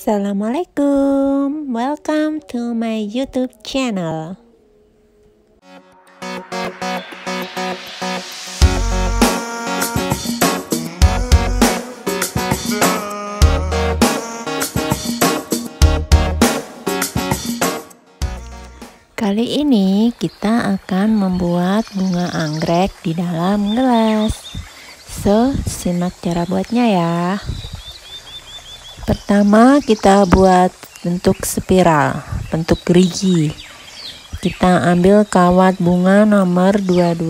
Assalamualaikum, welcome to my YouTube channel. Kali ini kita akan membuat bunga anggrek di dalam gelas. So, simak cara buatnya ya. Pertama kita buat bentuk spiral, bentuk gerigi. Kita ambil kawat bunga nomor 22,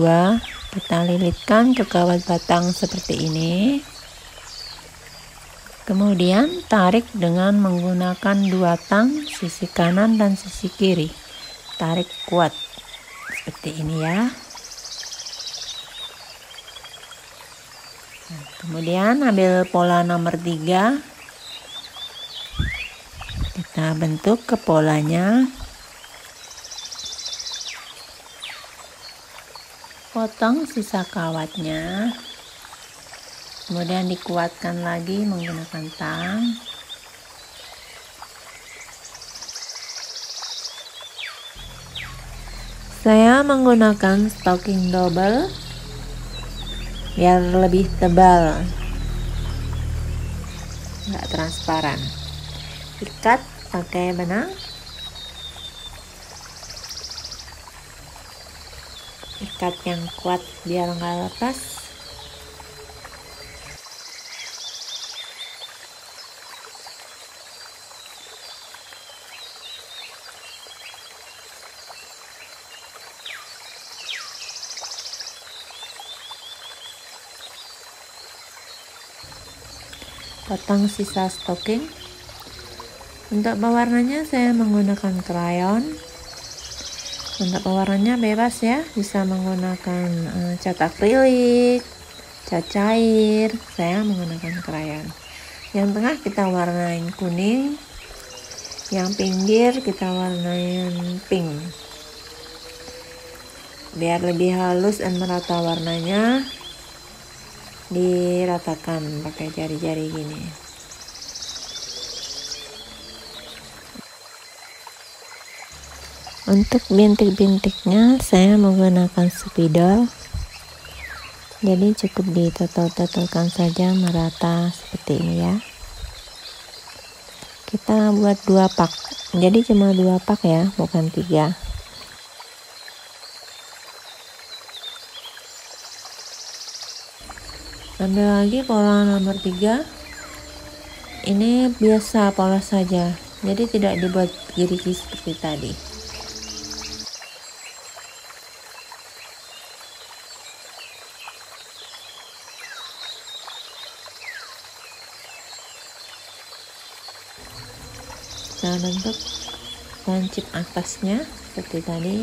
kita lilitkan ke kawat batang seperti ini. Kemudian tarik dengan menggunakan dua tang sisi kanan dan sisi kiri. Tarik kuat seperti ini ya. Nah, kemudian ambil pola nomor 3 kita bentuk kepolanya. Potong sisa kawatnya. Kemudian dikuatkan lagi menggunakan tang. Saya menggunakan stocking double biar lebih tebal. Nggak transparan. Ikat benang ikat yang kuat biar nggak lepas. Potong sisa stocking untuk pewarnanya saya menggunakan krayon. Untuk pewarnanya bebas ya, bisa menggunakan uh, cat akrilik, cat cair. Saya menggunakan krayon. Yang tengah kita warnain kuning, yang pinggir kita warnain pink. Biar lebih halus dan merata warnanya, diratakan pakai jari-jari gini. Untuk bintik-bintiknya saya menggunakan spidol jadi cukup ditotal-totalkan saja merata seperti ini ya. Kita buat dua pak. Jadi cuma dua pak ya bukan tiga. Ambil lagi pola nomor tiga. Ini biasa pola saja. Jadi tidak dibuat gerigi seperti tadi bentuk lancip atasnya seperti tadi.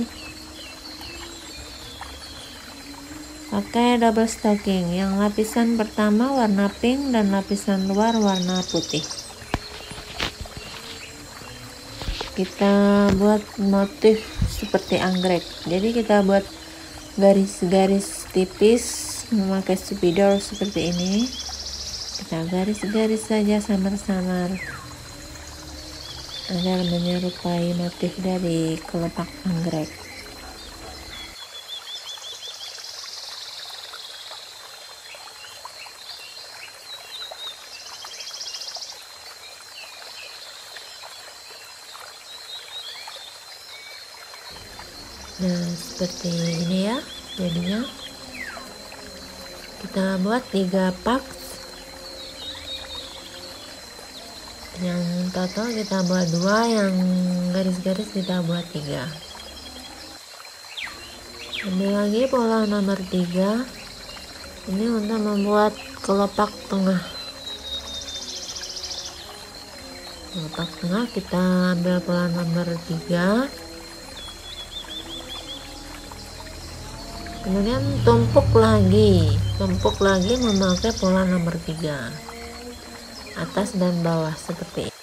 Pakai double stocking yang lapisan pertama warna pink dan lapisan luar warna putih. Kita buat motif seperti anggrek. Jadi kita buat garis-garis tipis memakai spidol seperti ini. Kita garis-garis saja samar-samar agar menyerupai motif dari kelopak anggrek. Nah, seperti ini ya jadinya. Kita buat tiga pak yang total kita buat dua yang garis-garis kita buat tiga. Ambil lagi pola nomor tiga. Ini untuk membuat kelopak tengah. Kelopak tengah kita ambil pola nomor tiga. Kemudian tumpuk lagi. Tumpuk lagi memakai pola nomor tiga. Atas dan bawah seperti ini.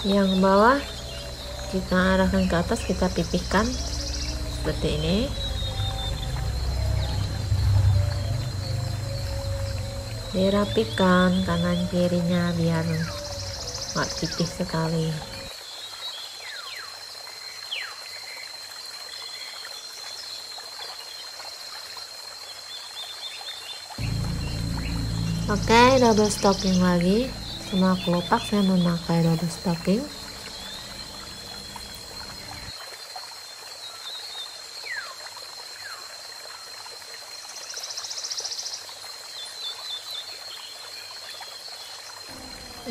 Yang bawah kita arahkan ke atas kita pipihkan seperti ini. Dirapikan kanan kirinya biar nggak tipis sekali. Oke double stocking lagi semua kelopak saya memakai double stocking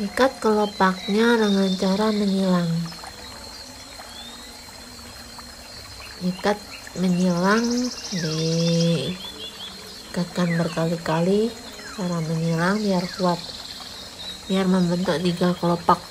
Ikat kelopaknya dengan cara menyilang. Ikat menyilang diikatkan berkali-kali cara menyilang biar kuat biar membentuk tiga kelopak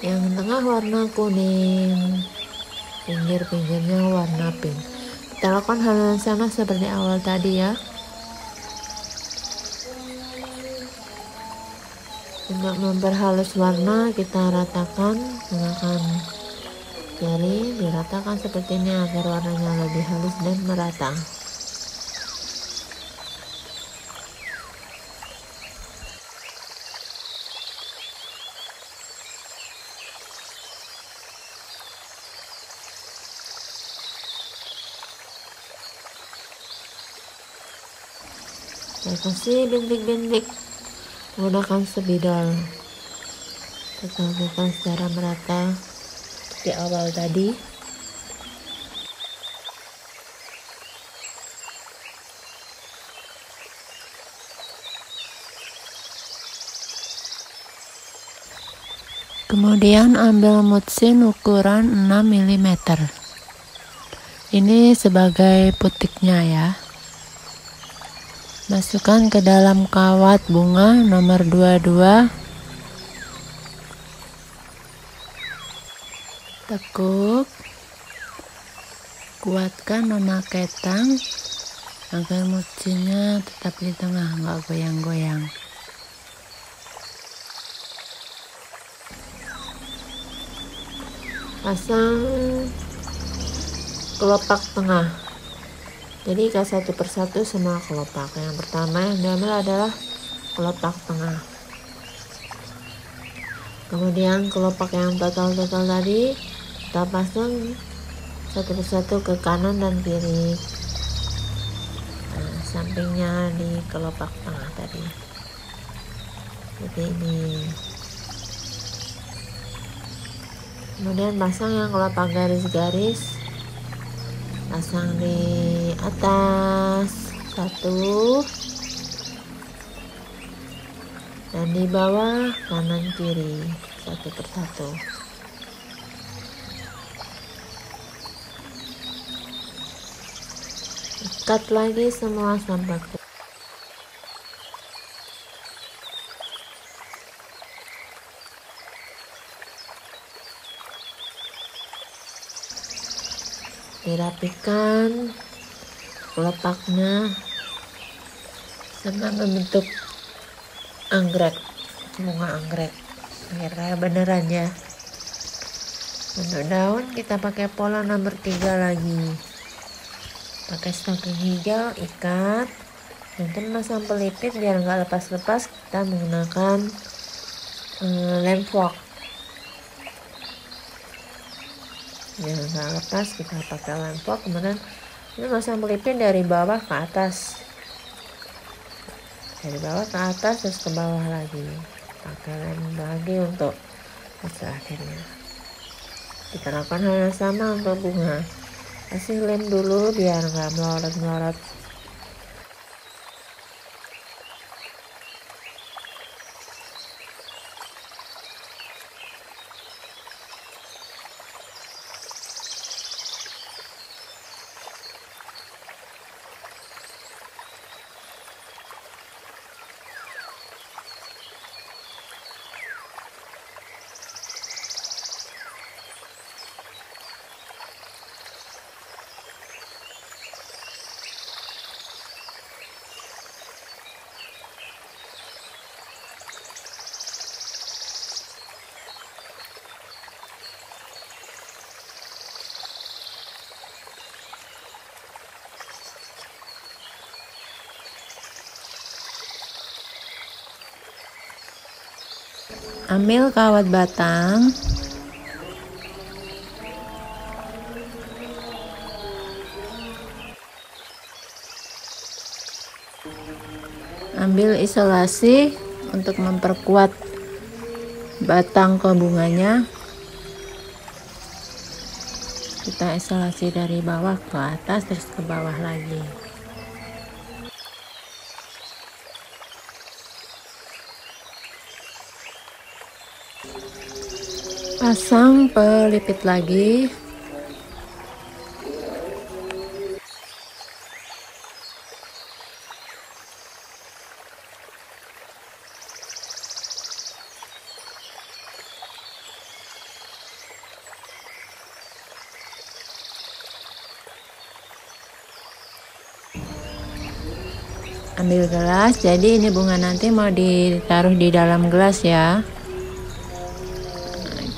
yang tengah warna kuning. Pinggir-pinggirnya warna pink. Kita lakukan hal yang sama seperti awal tadi ya. Untuk memperhalus warna kita ratakan menggunakan jari. Diratakan seperti ini agar warnanya lebih halus dan merata kasih bintik-bintik menggunakan spidol kita lakukan secara merata di awal tadi Kemudian ambil mutsin ukuran 6 mm. Ini sebagai putiknya ya. Masukkan ke dalam kawat bunga nomor 22. Tekuk. Kuatkan memakai tang agar mucinya tetap di tengah, nggak goyang-goyang. Pasang kelopak tengah jadi ikat satu persatu semua kelopak. Yang pertama yang diambil adalah kelopak tengah. Kemudian kelopak yang total-total tadi kita pasang satu persatu ke kanan dan kiri. Nah, sampingnya di kelopak tengah tadi. Seperti ini. Kemudian pasang yang kelopak garis-garis pasang di atas. Satu. Dan di bawah kanan kiri. Satu persatu. Ikat lagi semua sampai dirapikan kelepaknya sama membentuk anggrek bunga anggrek. Merah beneran ya. Untuk daun kita pakai pola nomor tiga lagi. Pakai stocking hijau ikat nanti masang pelipit biar nggak lepas-lepas. Kita menggunakan um, lem fork nggak lepas kita pakai lempok kemudian ini masang pelipin dari bawah ke atas. Dari bawah ke atas terus ke bawah lagi. Pakai lem lagi untuk hasil akhirnya. Kita lakukan hal yang sama untuk bunga. Kasih lem dulu biar nggak melorot-melorot ambil kawat batang. Ambil isolasi untuk memperkuat batang ke bunganya kita isolasi dari bawah ke atas terus ke bawah lagi pasang pelipit lagi. Ambil gelas. Jadi ini bunga nanti mau ditaruh di dalam gelas ya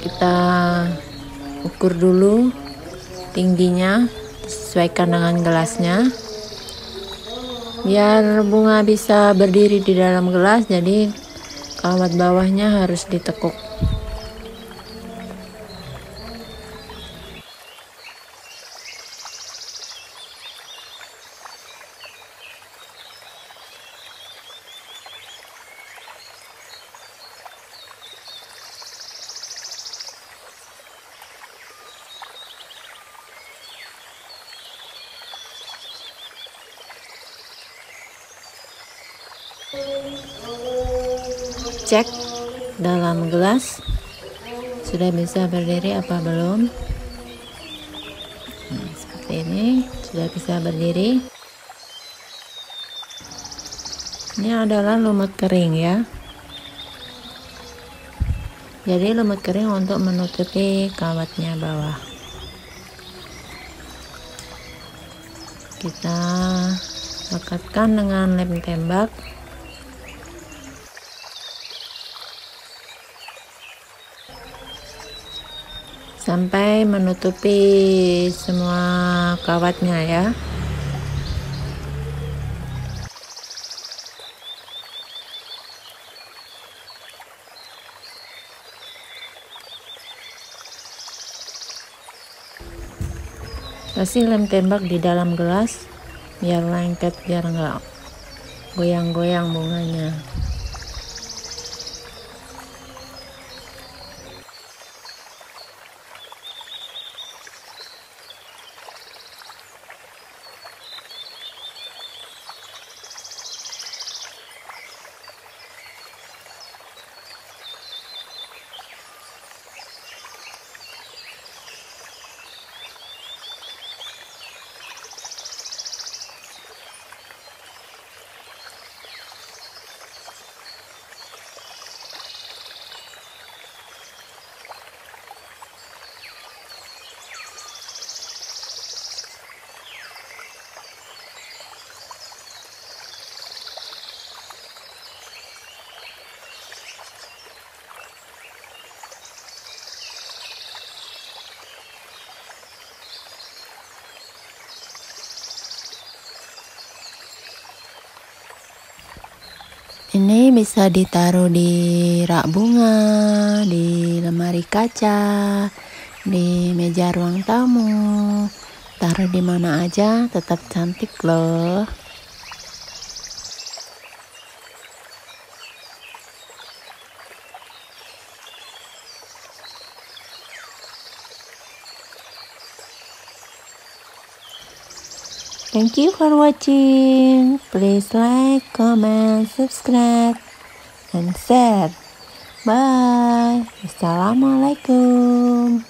kita ukur dulu tingginya sesuaikan dengan gelasnya. Biar bunga bisa berdiri di dalam gelas jadi kawat bawahnya harus ditekuk cek dalam gelas. Sudah bisa berdiri apa belum? Nah, seperti ini. Sudah bisa berdiri. Ini adalah lumut kering ya. Jadi lumut kering untuk menutupi kawatnya bawah. Kita lekatkan dengan lem tembak sampai menutupi semua kawatnya ya. Kasih lem tembak di dalam gelas biar lengket biar enggak goyang-goyang bunganya ini bisa ditaruh di rak bunga di lemari kaca di meja ruang tamu. Taruh di mana aja tetap cantik loh Thank you for watching. Please like, comment, subscribe, and share. Bye. Assalamualaikum.